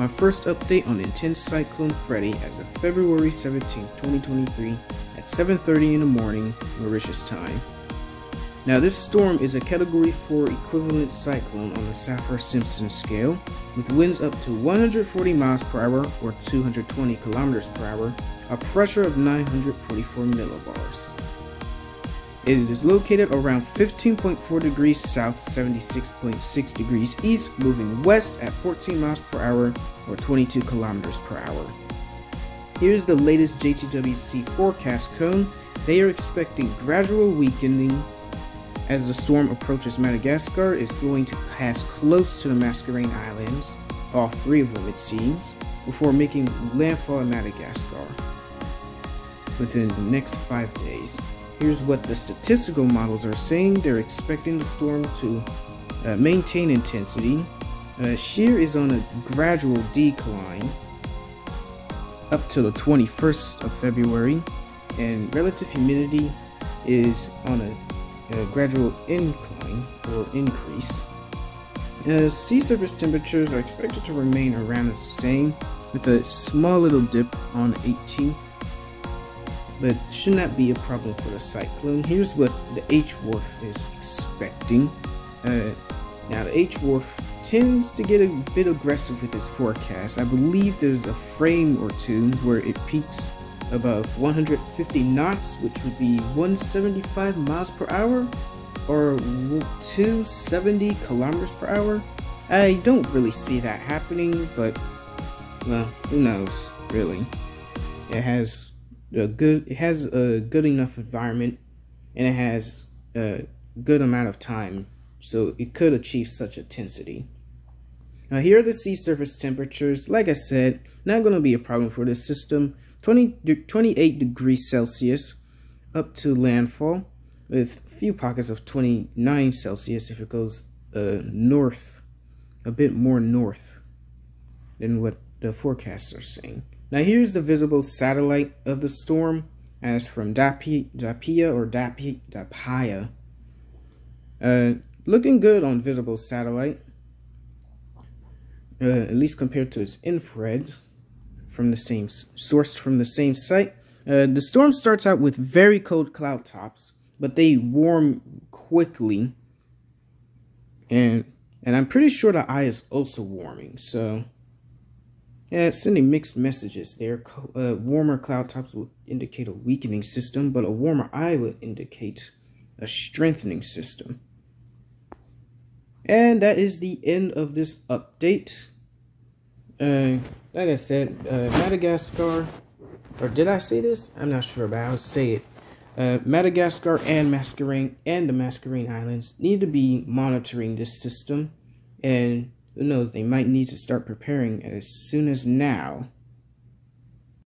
my first update on intense Cyclone Freddy as of February 17, 2023 at 7.30 in the morning, Mauritius time. Now this storm is a Category 4 equivalent cyclone on the Saffir-Simpson scale, with winds up to 140 miles per hour or 220 kilometers per hour, a pressure of 944 millibars. It is located around 15.4 degrees south, 76.6 degrees east, moving west at 14 miles per hour or 22 kilometers per hour. Here's the latest JTWC forecast cone. They are expecting gradual weakening as the storm approaches Madagascar is going to pass close to the Mascarene Islands, all three of them it seems, before making landfall in Madagascar within the next five days. Here's what the statistical models are saying. They're expecting the storm to uh, maintain intensity. Uh, shear is on a gradual decline up to the 21st of February, and relative humidity is on a, a gradual incline or increase. Uh, sea surface temperatures are expected to remain around the same, with a small little dip on 18th but should not be a problem for the cyclone. Here's what the HWRF is expecting. Uh, now, the HWRF tends to get a bit aggressive with its forecast. I believe there's a frame or two where it peaks above 150 knots, which would be 175 miles per hour or 270 kilometers per hour. I don't really see that happening, but well, who knows, really. It has a good it has a good enough environment and it has a good amount of time so it could achieve such a intensity. Now here are the sea surface temperatures. Like i said not going to be a problem for this system. 20 28 degrees celsius up to landfall with few pockets of 29 celsius if it goes uh, north a bit more north than what the forecasts are saying now here's the visible satellite of the storm as from Dapi, Dapia or Dapi, Dapaya. Uh, looking good on visible satellite, uh, at least compared to its infrared from the same sourced from the same site. Uh, the storm starts out with very cold cloud tops, but they warm quickly. And and I'm pretty sure the eye is also warming, so yeah, sending mixed messages there. Uh, warmer cloud tops will indicate a weakening system, but a warmer eye would indicate a strengthening system. And that is the end of this update. Uh, like I said, uh, Madagascar, or did I say this? I'm not sure, but I'll say it. Uh, Madagascar and Mascarene and the Mascarene Islands need to be monitoring this system and who knows, they might need to start preparing as soon as now